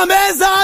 na mesa!